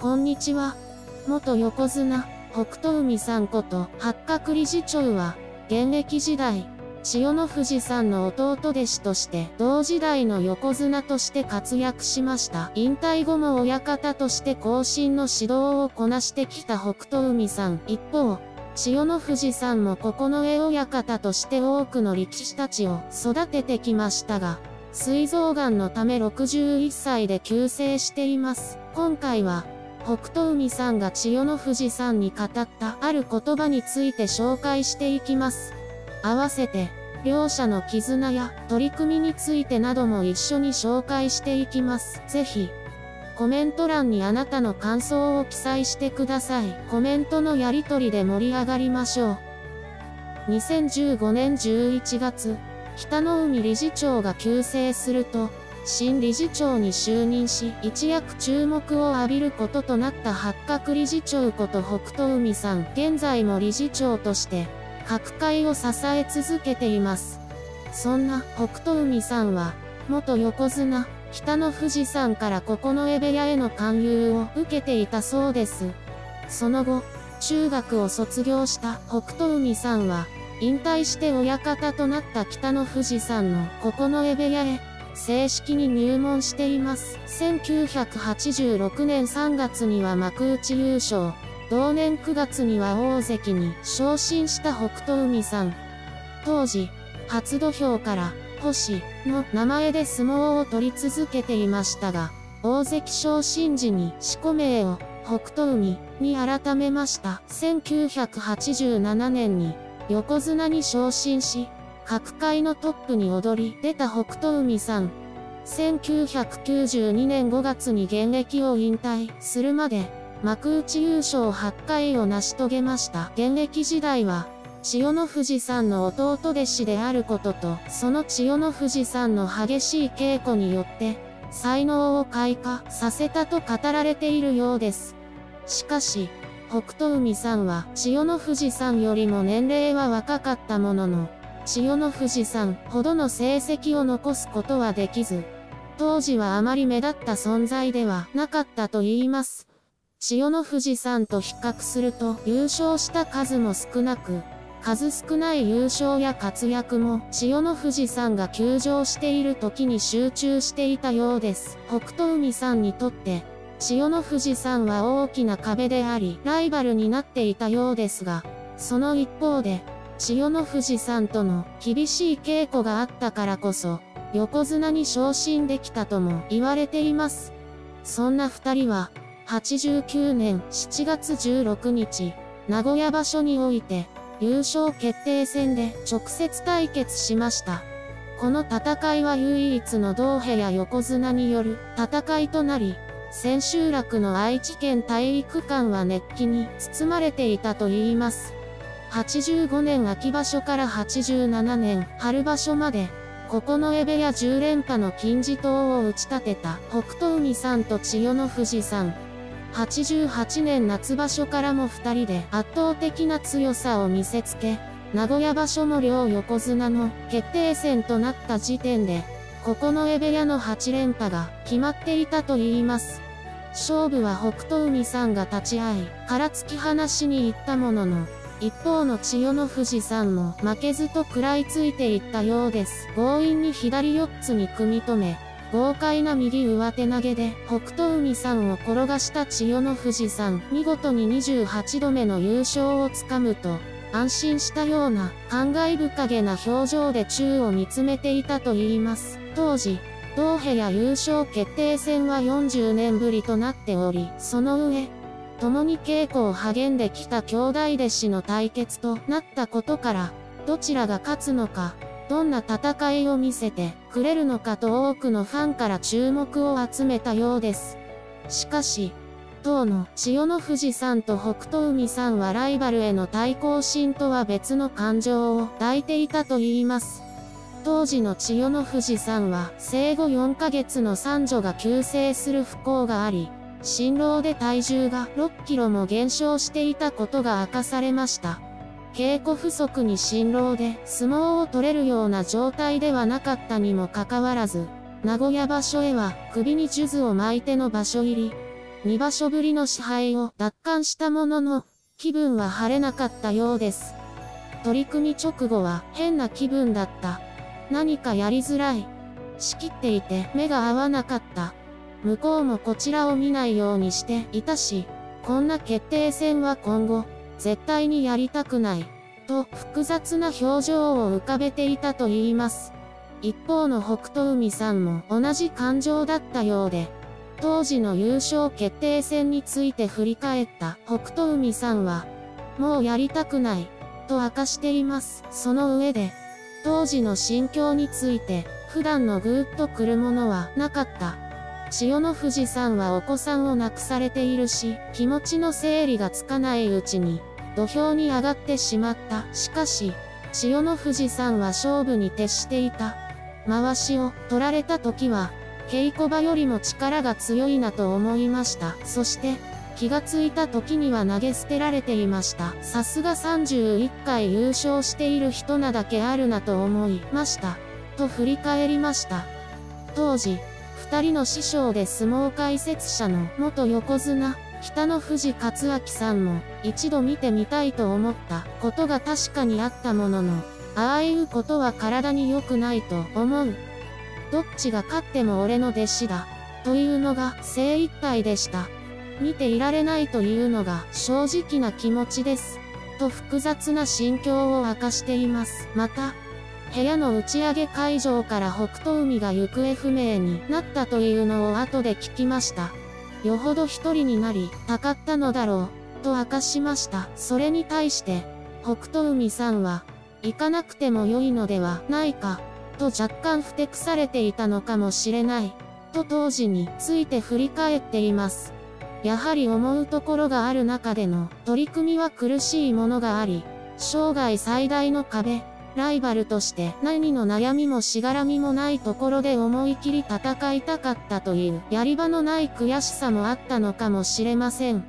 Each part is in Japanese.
こんにちは。元横綱、北斗海さんこと八角理事長は、現役時代、千代の富士さんの弟弟子として、同時代の横綱として活躍しました。引退後も親方として後進の指導をこなしてきた北斗海さん。一方、千代の富士さんも九重親方として多くの力士たちを育ててきましたが、膵臓癌のため61歳で急逝しています。今回は、北斗海さんが千代の富士さんに語ったある言葉について紹介していきます。合わせて、両者の絆や取り組みについてなども一緒に紹介していきます。ぜひ、コメント欄にあなたの感想を記載してください。コメントのやり取りで盛り上がりましょう。2015年11月、北の海理事長が急逝すると、新理事長に就任し、一躍注目を浴びることとなった八角理事長こと北斗海さん、現在も理事長として、各界を支え続けています。そんな北斗海さんは、元横綱、北の富士山から九重部屋への勧誘を受けていたそうです。その後、中学を卒業した北斗海さんは、引退して親方となった北の富士山の九重部屋へ、正式に入門しています。1986年3月には幕内優勝。同年9月には大関に昇進した北斗海さん。当時、初土俵から、星の名前で相撲を取り続けていましたが、大関昇進時に四股名を北斗海に改めました。1987年に横綱に昇進し、各界のトップに躍り出た北斗海さん。1992年5月に現役を引退するまで、幕内優勝8回を成し遂げました。現役時代は、千代の富士さんの弟弟子であることと、その千代の富士さんの激しい稽古によって、才能を開花させたと語られているようです。しかし、北斗海さんは千代の富士さんよりも年齢は若かったものの、千代の富士さんほどの成績を残すことはできず、当時はあまり目立った存在ではなかったと言います。千代の富士さんと比較すると優勝した数も少なく、数少ない優勝や活躍も千代の富士さんが休場している時に集中していたようです。北斗海さんにとって千代の富士さんは大きな壁であり、ライバルになっていたようですが、その一方で、千代の富士さんとの厳しい稽古があったからこそ、横綱に昇進できたとも言われています。そんな二人は、89年7月16日、名古屋場所において、優勝決定戦で直接対決しました。この戦いは唯一の同部や横綱による戦いとなり、千秋楽の愛知県体育館は熱気に包まれていたと言います。85年秋場所から87年春場所まで、九重部屋10連覇の金字塔を打ち立てた北斗海さんと千代の富士さん。88年夏場所からも2人で圧倒的な強さを見せつけ、名古屋場所も両横綱の決定戦となった時点で、九重部屋の8連覇が決まっていたと言います。勝負は北斗海さんが立ち会い、腹突き放しに行ったものの、一方の千代の富士さんも負けずと食らいついていったようです。強引に左4つに組み止め、豪快な右上手投げで北斗海さんを転がした千代の富士さん、見事に28度目の優勝をつかむと、安心したような、感慨深げな表情で宙を見つめていたと言います。当時、同部屋優勝決定戦は40年ぶりとなっており、その上、共に稽古を励んできた兄弟弟子の対決となったことから、どちらが勝つのか、どんな戦いを見せてくれるのかと多くのファンから注目を集めたようです。しかし、当の千代の富士さんと北斗海さんはライバルへの対抗心とは別の感情を抱いていたと言います。当時の千代の富士さんは生後4ヶ月の三女が急逝する不幸があり、辛労で体重が6キロも減少していたことが明かされました。稽古不足に辛労で相撲を取れるような状態ではなかったにもかかわらず、名古屋場所へは首に数珠を巻いての場所入り、2場所ぶりの支配を奪還したものの、気分は晴れなかったようです。取り組み直後は変な気分だった。何かやりづらい。仕切っていて目が合わなかった。向こうもこちらを見ないようにしていたし、こんな決定戦は今後、絶対にやりたくない。と複雑な表情を浮かべていたと言います。一方の北斗海さんも同じ感情だったようで、当時の優勝決定戦について振り返った北斗海さんは、もうやりたくない、と明かしています。その上で、当時の心境について、普段のぐーっと来るものはなかった。千代の富士さんはお子さんを亡くされているし、気持ちの整理がつかないうちに、土俵に上がってしまった。しかし、千代の富士さんは勝負に徹していた。回しを取られた時は、稽古場よりも力が強いなと思いました。そして、気がついた時には投げ捨てられていました。さすが31回優勝している人なだけあるなと思いました。と振り返りました。当時、二人の師匠で相撲解説者の元横綱、北の富士勝明さんも一度見てみたいと思ったことが確かにあったものの、ああいうことは体に良くないと思う。どっちが勝っても俺の弟子だ。というのが精一杯でした。見ていられないというのが正直な気持ちです。と複雑な心境を明かしています。また、部屋の打ち上げ会場から北斗海が行方不明になったというのを後で聞きました。よほど一人になりたかったのだろう、と明かしました。それに対して、北斗海さんは、行かなくても良いのではないか、と若干ふてくされていたのかもしれない、と当時について振り返っています。やはり思うところがある中での取り組みは苦しいものがあり、生涯最大の壁、ライバルとして何の悩みもしがらみもないところで思い切り戦いたかったというやり場のない悔しさもあったのかもしれません。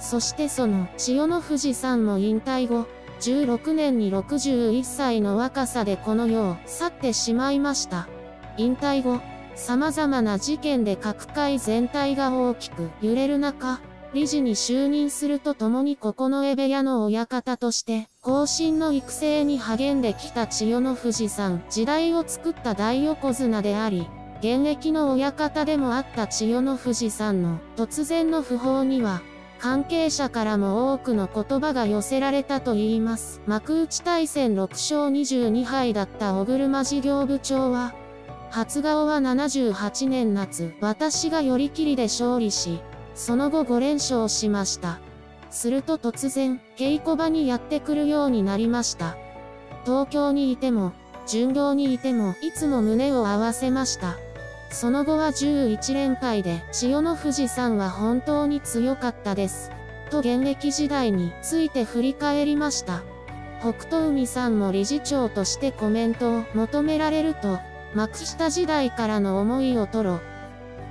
そしてその千代の富士さんも引退後、16年に61歳の若さでこの世を去ってしまいました。引退後、様々な事件で各界全体が大きく揺れる中、理事に就任するとともに九重部屋の親方として、後進の育成に励んできた千代の富士さん、時代を作った大横綱であり、現役の親方でもあった千代の富士さんの突然の訃報には、関係者からも多くの言葉が寄せられたといいます。幕内対戦6勝22敗だった小車事業部長は、初顔は78年夏、私が寄り切りで勝利し、その後5連勝しました。すると突然、稽古場にやってくるようになりました。東京にいても、巡業にいても、いつも胸を合わせました。その後は11連敗で、千代の富士さんは本当に強かったです。と現役時代について振り返りました。北斗海さんも理事長としてコメントを求められると、幕下時代からの思いを吐露。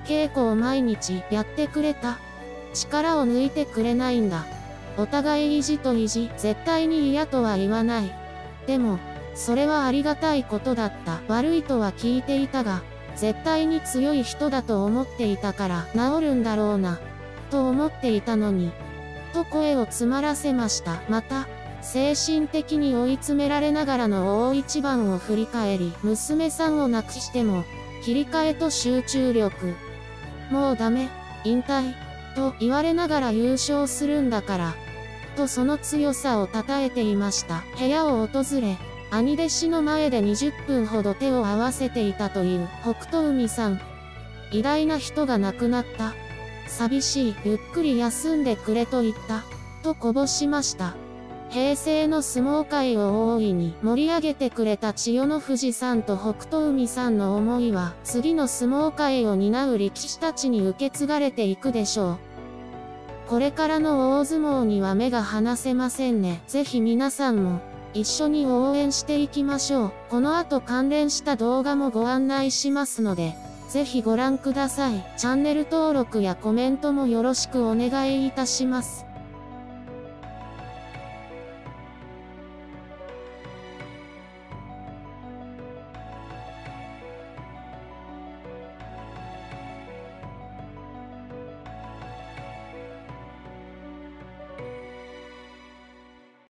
稽古を毎日やってくれた。力を抜いてくれないんだ。お互い意地と意地、絶対に嫌とは言わない。でも、それはありがたいことだった。悪いとは聞いていたが、絶対に強い人だと思っていたから治るんだろうな、と思っていたのに、と声を詰まらせました。また、精神的に追い詰められながらの大一番を振り返り、娘さんを亡くしても、切り替えと集中力。もうダメ、引退、と言われながら優勝するんだから、とその強さを称えていました。部屋を訪れ、兄弟子の前で20分ほど手を合わせていたという北斗海さん。偉大な人が亡くなった。寂しい、ゆっくり休んでくれと言った。とこぼしました。平成の相撲界を大いに盛り上げてくれた千代の富士さんと北斗海さんの思いは、次の相撲界を担う力士たちに受け継がれていくでしょう。これからの大相撲には目が離せませんね。ぜひ皆さんも、一緒に応援していきましょう。この後関連した動画もご案内しますので、ぜひご覧ください。チャンネル登録やコメントもよろしくお願いいたします。